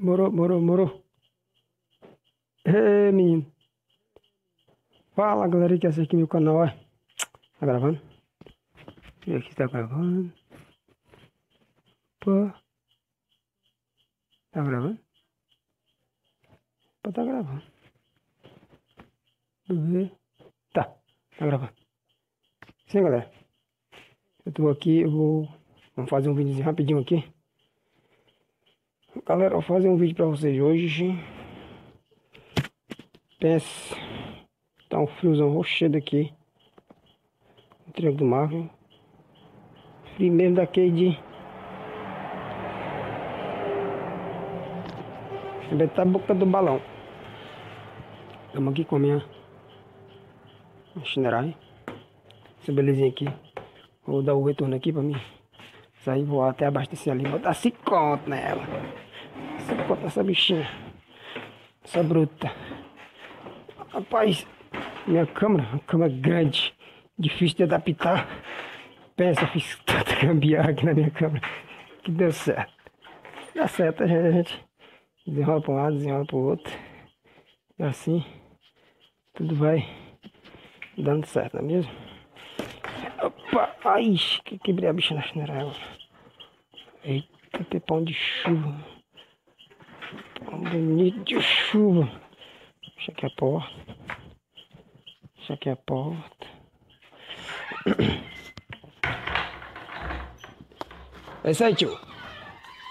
Morou, morou, morou. Ê, menino. Fala, galera que assiste meu canal, ó. Tá gravando? E aqui tá gravando. Pô. Tá gravando? Pô, tá gravando. Bebê. Tá, tá gravando. Sim, galera. Eu tô aqui, eu vou... Vamos fazer um vídeo rapidinho aqui. Galera, vou fazer um vídeo pra vocês hoje. Pense. Tá um friozão rochedo aqui. No Triângulo do Mar? Frio mesmo daquele de... Arrebentar a boca do balão. Estamos aqui com a minha... Chinerai. Essa belezinha aqui. Vou dar o retorno aqui pra mim. Sair voar até abastecer ali. Botar 5 conto nela. 5 conto nessa bichinha. Essa bruta. Rapaz, minha câmera, uma câmera grande. Difícil de adaptar. Pensa, fiz tanta gambiarra aqui na minha câmera. Que deu certo. Dá certo, a gente. Desenrola para um lado, desenrola para o outro. E assim, tudo vai dando certo, não é mesmo? Opa, ai, que quebrei a bicha na chinela. Eita, tem pão de chuva. Bonito de chuva. Deixa aqui a porta. Deixa aqui a porta. É isso aí, tio.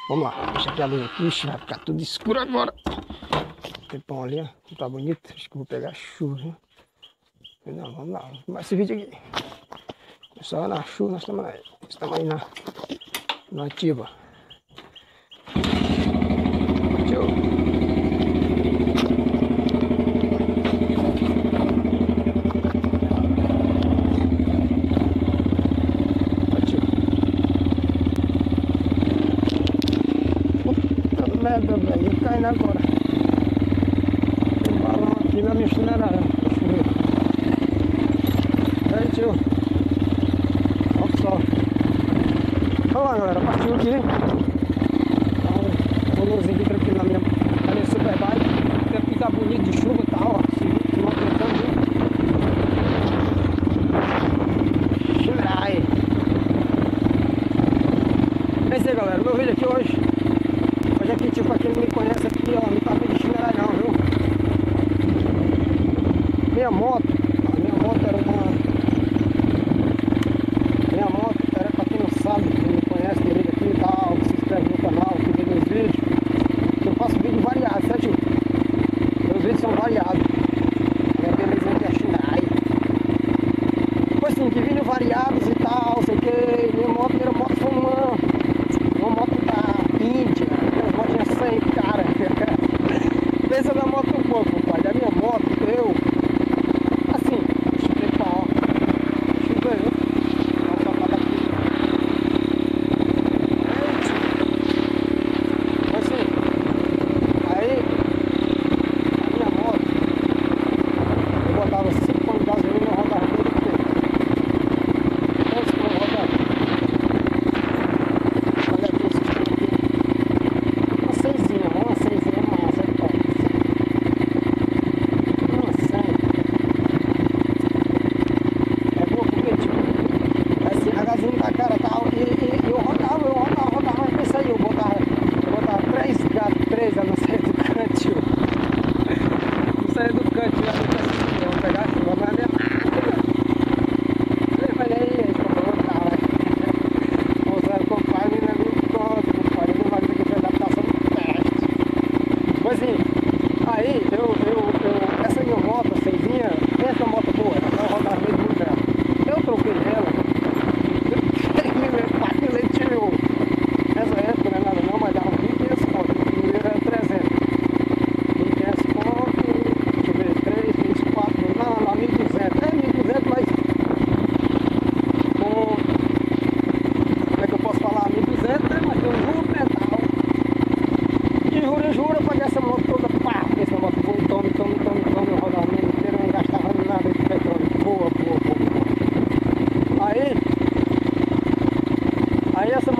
Vamos lá, deixa aqui a luz aqui, Ixi, vai ficar tudo escuro agora. Tem pão ali, ó, tá bonito. Acho que vou pegar chuva? Não, vamos lá, vamos mais esse vídeo aqui. Só na chuva nós estamos aí, estamos aí na, na ativa. Aqui na minha chineira. Aí, tio. Olha galera. Partiu aqui. Então, Vamos aqui tranquilo na minha, na minha super bike. O tempo que tá bonito de chuva e tal, ó. Se, não. É galera. Meu vídeo aqui hoje. Hoje aqui, tipo, quem não me conhece aqui, ó. Não tá de chinerai não, viu? Minha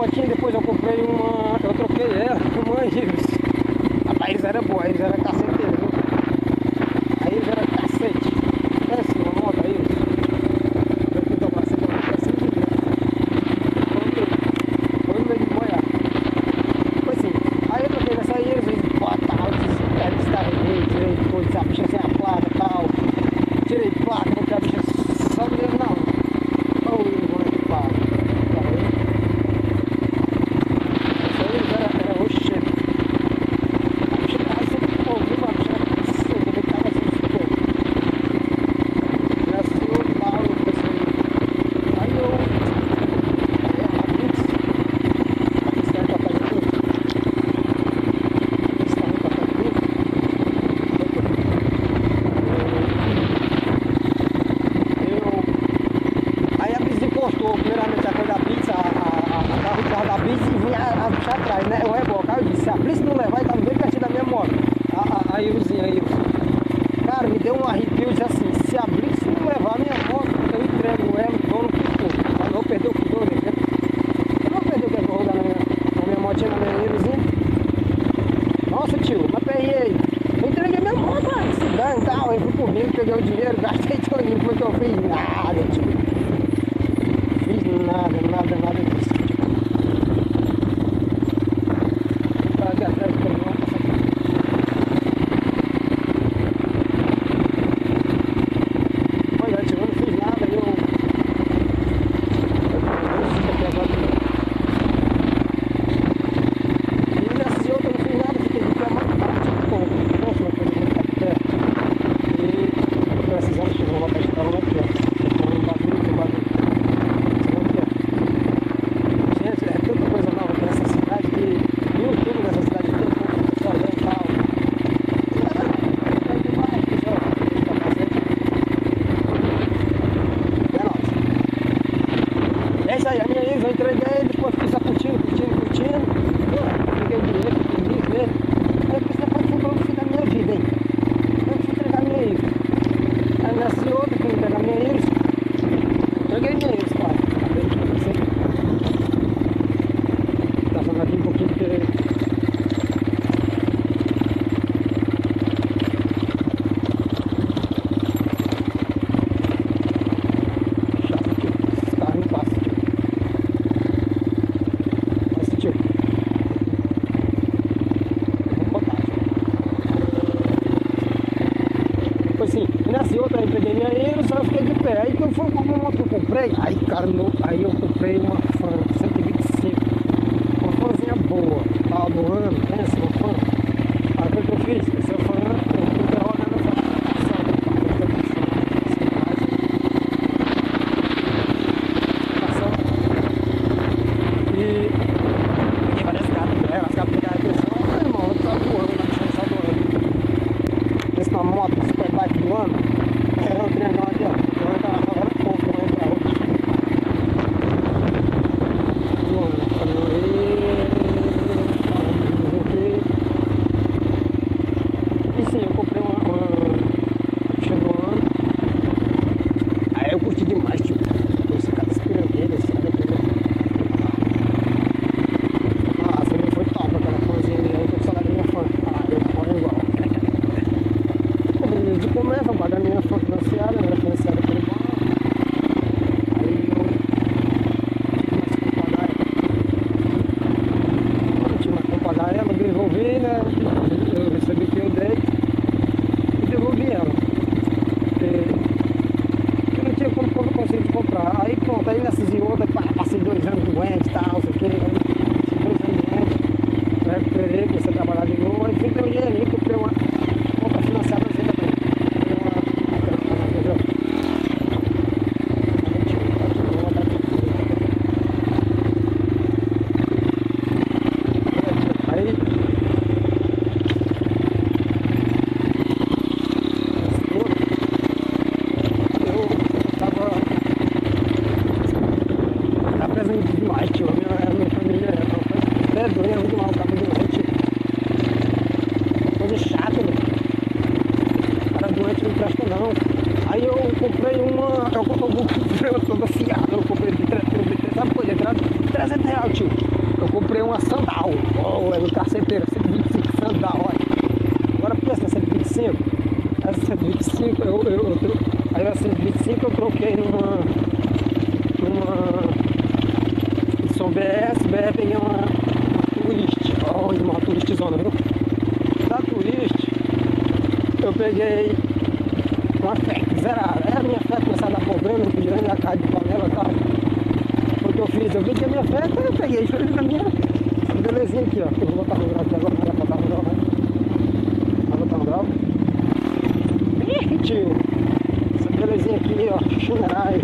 motinha, depois eu comprei uma, eu troquei ela por uma Iris. A era boa, era caçada. ответили. pronto, aí nessas de passei dois anos doente e tal, sei o que, 300 reais, tio. Eu comprei uma sandal. Olha, no um caceteiro, 125 sandal, olha. Agora pensa, 125. Essa 125, eu, eu, eu, eu, aí essa 125 eu troquei numa. numa. São BS, BS peguei uma, uma turist. Olha, uma turistizona, viu? Da turist, eu peguei uma FEC zerada. É a minha FEC começava a dar problema, refrigerante né, a casa de panela e tal. Eu fiz, eu vi que a minha FEC, eu peguei, fui na minha belezinha aqui, ó. Eu vou botar no grau aqui agora, vai botar no grau, né? Vai botar no grau. Ih, tio! Essa belezinha aqui, ó, chunerai.